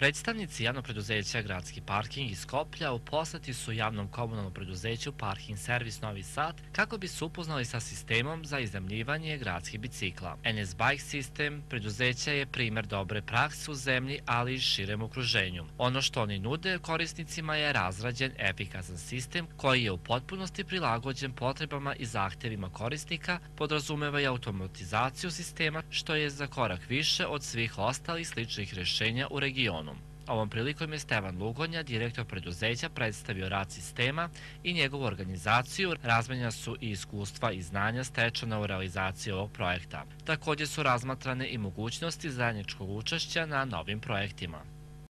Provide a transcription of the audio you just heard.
Predstavnici javnog preduzeća Gradski parking iz Skoplja uposlati su javnom komunalnom preduzeću Parking Servis Novi Sad kako bi se upoznali sa sistemom za izemljivanje gradskih bicikla. NS Bike System preduzeća je primer dobre prakse u zemlji, ali i širem okruženju. Ono što oni nude korisnicima je razrađen efikasan sistem koji je u potpunosti prilagođen potrebama i zahtevima korisnika, podrazumeva i automatizaciju sistema što je za korak više od svih ostalih sličnih rešenja u regionu. Ovom prilikom je Stevan Lugonja, direktor preduzeća, predstavio rad sistema i njegovu organizaciju. Razmenja su i iskustva i znanja stečena u realizaciji ovog projekta. Takođe su razmatrane i mogućnosti zajedničkog učešća na novim projektima.